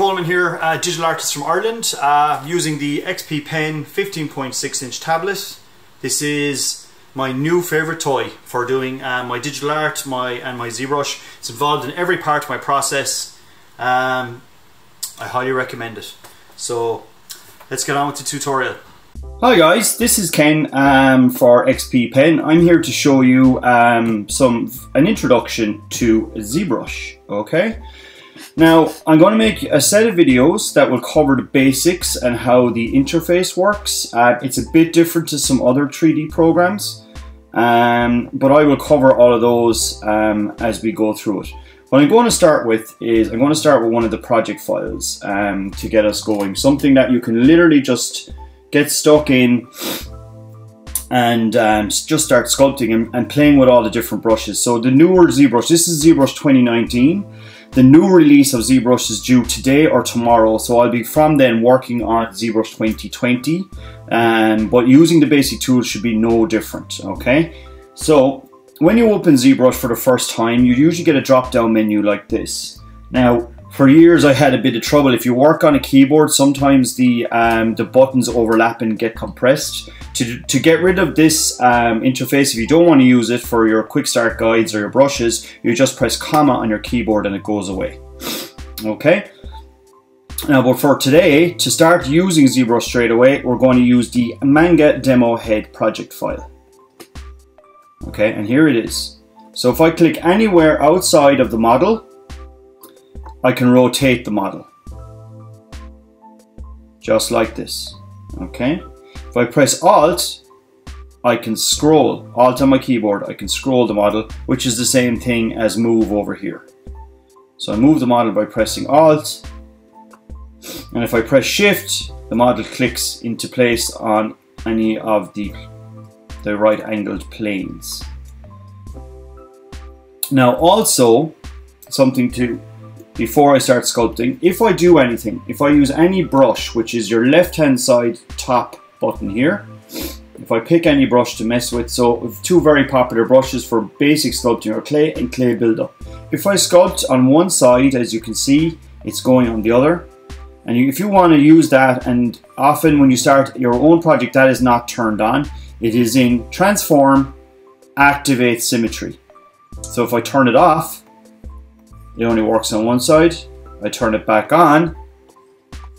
Coleman here, uh, digital artist from Ireland, uh, using the XP Pen 15.6 inch tablet. This is my new favorite toy for doing uh, my digital art my and my ZBrush. It's involved in every part of my process. Um, I highly recommend it. So let's get on with the tutorial. Hi guys, this is Ken um, for XP Pen. I'm here to show you um, some an introduction to ZBrush. Okay, now I'm going to make a set of videos that will cover the basics and how the interface works. Uh, it's a bit different to some other 3D programs, um, but I will cover all of those um, as we go through it. What I'm going to start with is I'm going to start with one of the project files um, to get us going. Something that you can literally just get stuck in and um, just start sculpting and, and, playing with all the different brushes. So the newer ZBrush, this is ZBrush 2019. The new release of ZBrush is due today or tomorrow, so I'll be from then working on ZBrush 2020. Um, but using the basic tools should be no different, okay? So when you open ZBrush for the first time, you usually get a drop-down menu like this. Now, for years I had a bit of trouble. If you work on a keyboard, sometimes the um, the buttons overlap and get compressed. To, to get rid of this um, interface, if you don't want to use it for your quick start guides or your brushes, you just press comma on your keyboard and it goes away. Okay. Now, but for today, to start using ZBrush straight away, we're going to use the Manga Demo Head project file. Okay, and here it is. So if I click anywhere outside of the model, I can rotate the model. Just like this. Okay. If I press Alt, I can scroll. Alt on my keyboard, I can scroll the model, which is the same thing as move over here. So I move the model by pressing Alt. And if I press Shift, the model clicks into place on any of the, the right angled planes. Now also, something to before I start sculpting. If I do anything, if I use any brush, which is your left hand side top button here, if I pick any brush to mess with, so two very popular brushes for basic sculpting are clay and clay buildup. If I sculpt on one side, as you can see, it's going on the other. And if you want to use that, and often when you start your own project, that is not turned on. It is in transform, activate symmetry. So if I turn it off, it only works on one side. I turn it back on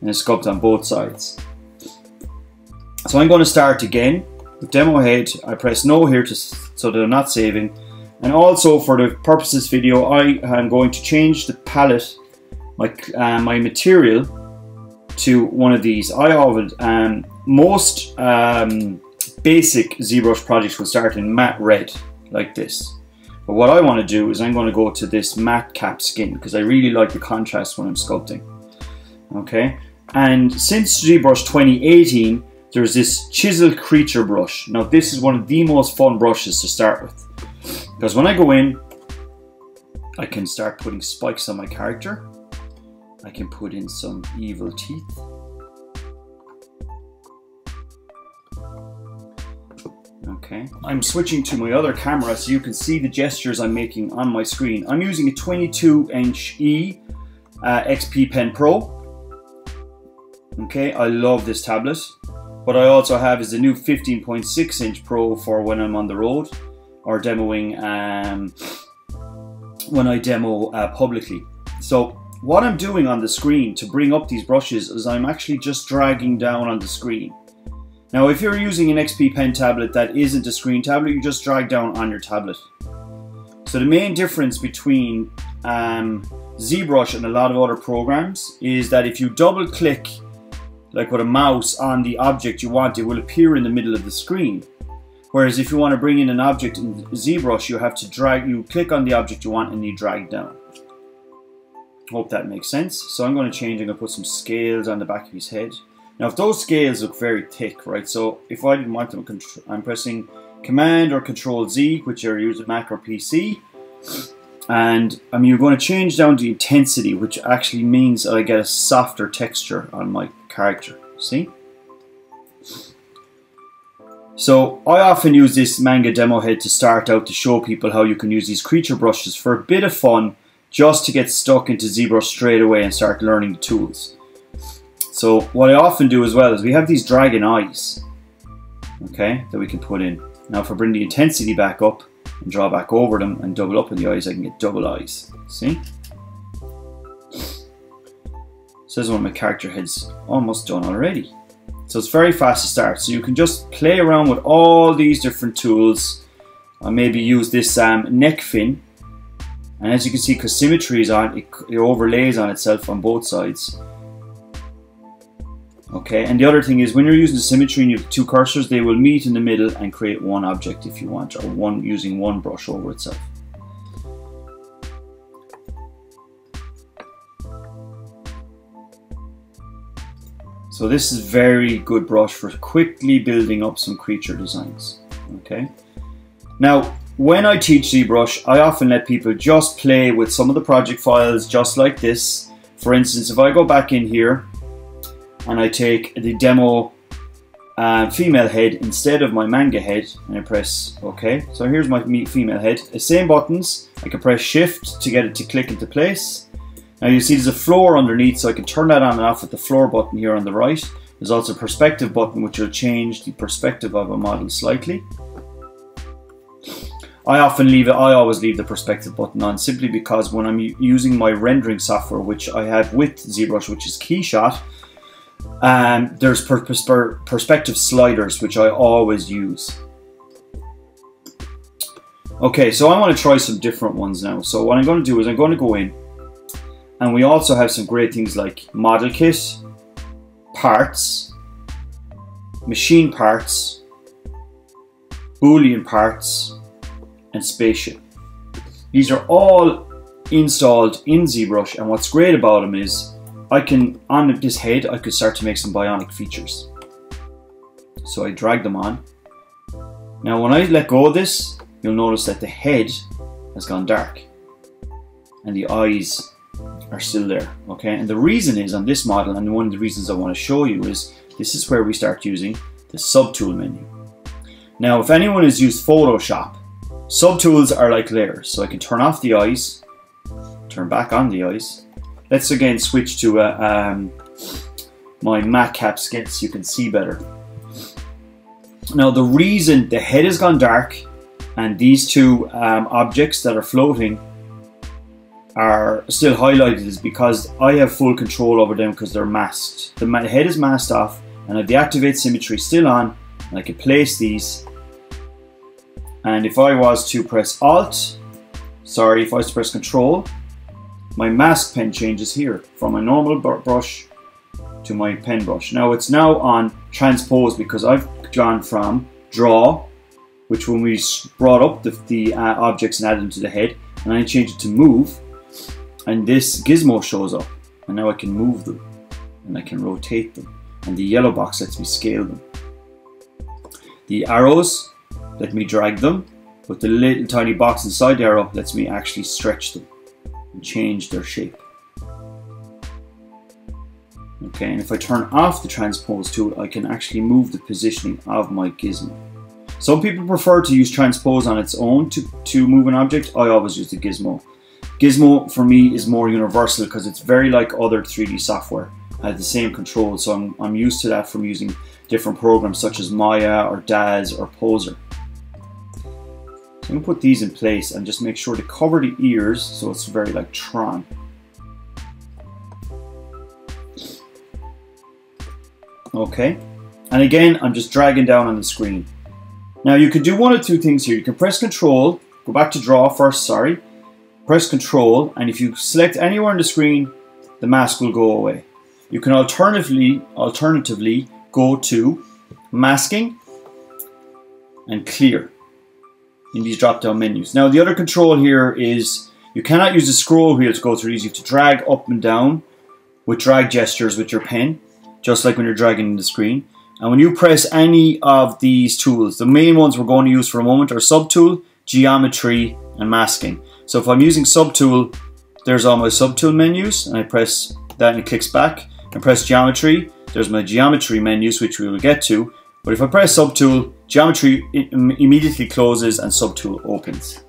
and it's sculpt on both sides. So I'm going to start again with demo head. I press no here to, so that I'm not saving. And also for the purposes video, I am going to change the palette, my, uh, my material to one of these. I have um, most um, basic ZBrush projects will start in matte red like this. But what I want to do is I'm going to go to this matcap skin because I really like the contrast when I'm sculpting. Okay, and since ZBrush 2018, there's this chisel creature brush. Now this is one of the most fun brushes to start with because when I go in, I can start putting spikes on my character. I can put in some evil teeth. Okay. I'm switching to my other camera so you can see the gestures I'm making on my screen. I'm using a 22 inch E uh, XP Pen Pro. Okay, I love this tablet. What I also have is the new 15.6 inch Pro for when I'm on the road or demoing um, when I demo uh, publicly. So what I'm doing on the screen to bring up these brushes is I'm actually just dragging down on the screen. Now, if you're using an XP Pen tablet that isn't a screen tablet, you just drag down on your tablet. So the main difference between um, ZBrush and a lot of other programs is that if you double click like with a mouse on the object you want, it will appear in the middle of the screen. Whereas if you want to bring in an object in ZBrush, you have to drag, you click on the object you want and you drag down. Hope that makes sense. So I'm going to change, I'm going to put some scales on the back of his head. Now if those scales look very thick, right, so if I didn't want them, I'm pressing Command or Control Z, which are used Mac or PC, and I mean you're going to change down the intensity, which actually means I get a softer texture on my character, see? So I often use this manga demo head to start out to show people how you can use these creature brushes for a bit of fun just to get stuck into ZBrush straight away and start learning the tools. So what I often do as well is we have these dragon eyes, okay, that we can put in. Now if I bring the intensity back up and draw back over them and double up in the eyes, I can get double eyes. See? So this is one of my character heads almost done already. So it's very fast to start. So you can just play around with all these different tools. I maybe use this um, neck fin. And as you can see, because symmetry is on, it, it overlays on itself on both sides. Okay, and the other thing is when you're using the symmetry and you have two cursors, they will meet in the middle and create one object if you want, or one using one brush over itself. So this is very good brush for quickly building up some creature designs. Okay. Now, when I teach ZBrush, I often let people just play with some of the project files just like this. For instance, if I go back in here and I take the demo uh, female head instead of my manga head and I press OK. So here's my female head. The same buttons, I can press shift to get it to click into place. Now you see there's a floor underneath so I can turn that on and off with the floor button here on the right. There's also a perspective button which will change the perspective of a model slightly. I often leave it, I always leave the perspective button on simply because when I'm using my rendering software which I have with ZBrush which is Keyshot, um, there's per per perspective sliders which I always use. Okay, so I want to try some different ones now. So what I'm going to do is I'm going to go in and we also have some great things like model kit, parts, machine parts, boolean parts, and spaceship. These are all installed in ZBrush and what's great about them is I can, on this head, I could start to make some bionic features. So I drag them on. Now when I let go of this, you'll notice that the head has gone dark and the eyes are still there, okay? And the reason is on this model, and one of the reasons I want to show you is this is where we start using the subtool menu. Now, if anyone has used Photoshop, subtools are like layers. So I can turn off the eyes, turn back on the eyes. Let's again switch to uh, um, my matcap skin so you can see better. Now the reason the head has gone dark and these two um, objects that are floating are still highlighted is because I have full control over them because they're masked. The head is masked off and I have the activate symmetry still on and I can place these and if I was to press alt sorry if I was to press control my mask pen changes here from my normal brush to my pen brush. Now it's now on transpose because I've gone from draw which when we brought up the, the uh, objects and added them to the head and I change it to move and this gizmo shows up and now I can move them and I can rotate them and the yellow box lets me scale them. The arrows let me drag them but the little tiny box inside the arrow lets me actually stretch them and change their shape. Okay, and if I turn off the transpose tool, I can actually move the positioning of my gizmo. Some people prefer to use transpose on its own to, to move an object. I always use the gizmo. Gizmo for me is more universal because it's very like other 3D software. I have the same control, so I'm, I'm used to that from using different programs such as Maya or Daz or Poser. I'm to put these in place and just make sure to cover the ears so it's very like Tron. Okay, and again I'm just dragging down on the screen. Now you can do one of two things here. You can press Control, go back to Draw first, sorry, press Control, and if you select anywhere on the screen, the mask will go away. You can alternatively, alternatively go to Masking and Clear in these drop-down menus. Now the other control here is you cannot use the scroll wheel to go through these. You have to drag up and down with drag gestures with your pen, just like when you're dragging the screen. And when you press any of these tools, the main ones we're going to use for a moment are Subtool, Geometry, and Masking. So if I'm using subtool, there's all my subtool menus, and I press that and it clicks back. And press geometry, there's my geometry menus, which we will get to. But if I press subtool, geometry immediately closes and subtool opens.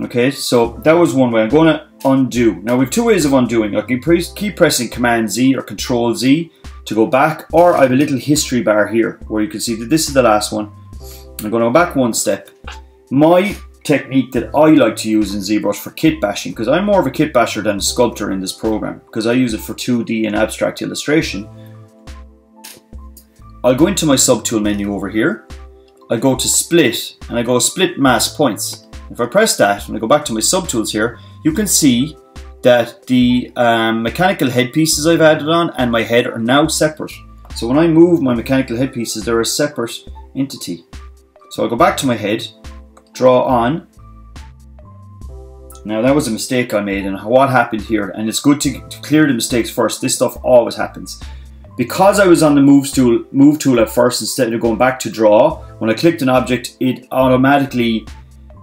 Okay, so that was one way. I'm going to undo. Now we have two ways of undoing. I can keep pressing Command Z or Control Z to go back, or I have a little history bar here where you can see that this is the last one. I'm going to go back one step. My technique that I like to use in ZBrush for kit bashing, because I'm more of a kit basher than a sculptor in this program, because I use it for 2D and abstract illustration. I'll go into my subtool menu over here. I go to split and I go split mask points. If I press that and I go back to my subtools here, you can see that the um, mechanical head pieces I've added on and my head are now separate. So when I move my mechanical head pieces, they're a separate entity. So I'll go back to my head, draw on. Now that was a mistake I made and what happened here, and it's good to clear the mistakes first. This stuff always happens. Because I was on the move tool, move tool at first instead of going back to draw, when I clicked an object, it automatically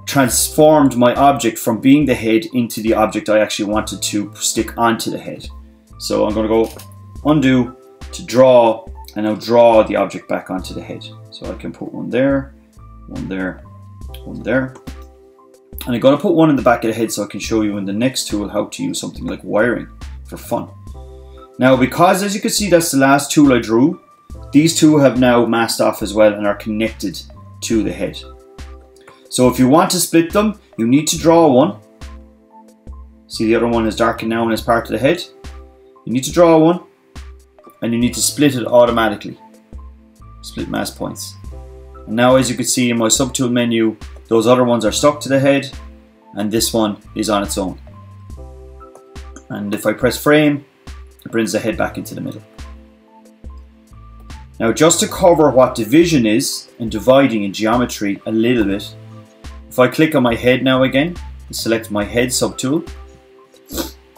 transformed my object from being the head into the object I actually wanted to stick onto the head. So I'm going to go undo to draw and I'll draw the object back onto the head. So I can put one there, one there, one there. And I'm to put one in the back of the head so I can show you in the next tool how to use something like wiring for fun. Now because as you can see that's the last tool I drew, these two have now masked off as well and are connected to the head. So if you want to split them, you need to draw one. See the other one is darkened now and is part of the head. You need to draw one and you need to split it automatically. Split mask points. And now as you can see in my subtool menu, those other ones are stuck to the head and this one is on its own. And if I press frame, it brings the head back into the middle. Now just to cover what division is and dividing in geometry a little bit, if I click on my head now again, and select my head subtool,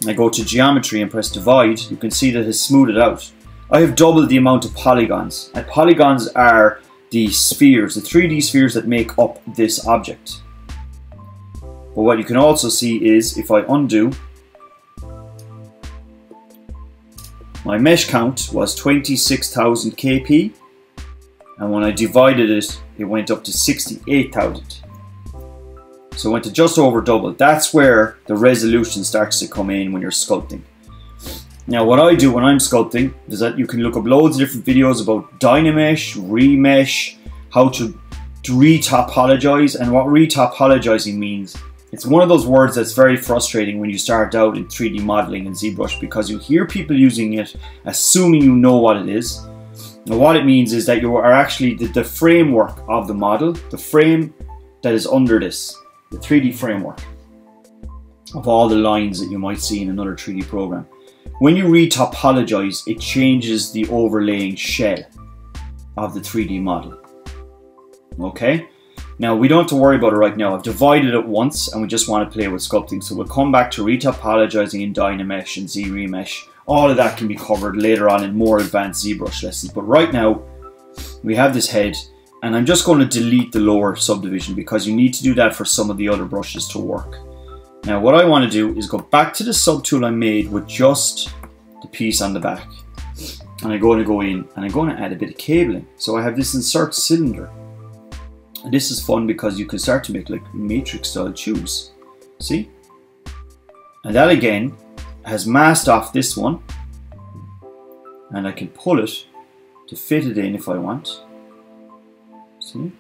and I go to geometry and press divide, you can see that it's smoothed out. I have doubled the amount of polygons, and polygons are the spheres, the 3D spheres that make up this object. But what you can also see is if I undo, my mesh count was 26,000 kp, and when I divided it, it went up to 68,000. So it went to just over double. That's where the resolution starts to come in when you're sculpting. Now what I do when I'm sculpting is that you can look up loads of different videos about Dynamesh, Remesh, how to, to retopologize and what retopologizing means. It's one of those words that's very frustrating when you start out in 3D modeling in ZBrush because you hear people using it assuming you know what it is. Now what it means is that you are actually the, the framework of the model, the frame that is under this the 3D framework of all the lines that you might see in another 3D program. When you retopologize, it changes the overlaying shell of the 3D model. Okay? Now, we don't have to worry about it right now. I've divided it once and we just want to play with sculpting. So we'll come back to retopologizing in Dynamesh and ZRemesh. All of that can be covered later on in more advanced ZBrush lessons. But right now, we have this head and I'm just going to delete the lower subdivision because you need to do that for some of the other brushes to work. Now what I want to do is go back to the subtool I made with just the piece on the back. And I'm going to go in and I'm going to add a bit of cabling. So I have this insert cylinder. And this is fun because you can start to make like matrix style tubes. See? And that again has masked off this one. And I can pull it to fit it in if I want. See?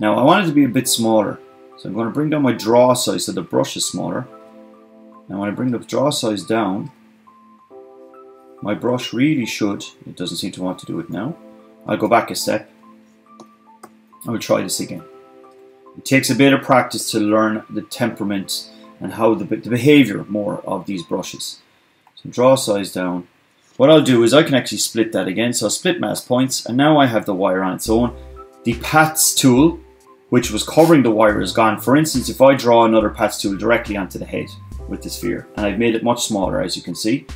Now I want it to be a bit smaller. So I'm going to bring down my draw size so the brush is smaller. Now when I bring the draw size down, my brush really should, it doesn't seem to want to do it now. I'll go back a step. I will try this again. It takes a bit of practice to learn the temperament and how the, the behavior more of these brushes. So draw size down. What I'll do is I can actually split that again. So I'll split mask points and now I have the wire on its own the paths tool, which was covering the wire, is gone. For instance, if I draw another paths tool directly onto the head with the sphere, and I've made it much smaller, as you can see,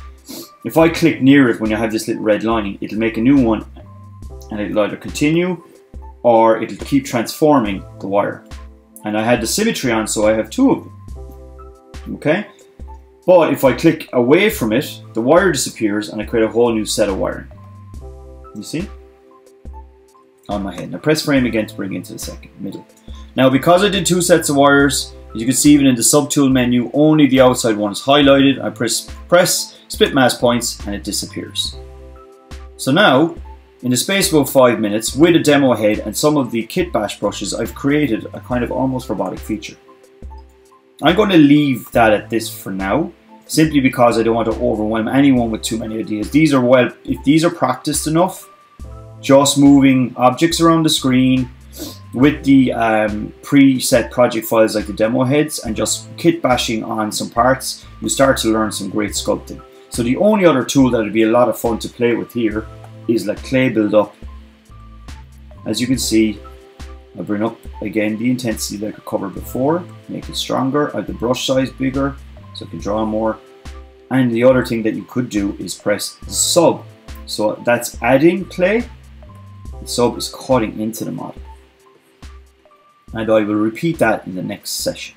if I click near it when you have this little red line, it'll make a new one, and it'll either continue or it'll keep transforming the wire. And I had the symmetry on, so I have two of them. Okay? But if I click away from it, the wire disappears and I create a whole new set of wiring. You see? on my head. Now press frame again to bring into the second middle. Now because I did two sets of wires, As you can see even in the subtool menu, only the outside one is highlighted. I press, press split mask points and it disappears. So now, in the space of about 5 minutes, with a demo head and some of the kit bash brushes, I've created a kind of almost robotic feature. I'm going to leave that at this for now, simply because I don't want to overwhelm anyone with too many ideas. These are well, if these are practiced enough, just moving objects around the screen, with the um, preset project files like the demo heads and just kit bashing on some parts, you start to learn some great sculpting. So the only other tool that would be a lot of fun to play with here is like clay build up. As you can see, I bring up again the intensity like I covered before, make it stronger, I have the brush size bigger so I can draw more. And the other thing that you could do is press sub. So that's adding clay, the sub is cutting into the model and I will repeat that in the next session.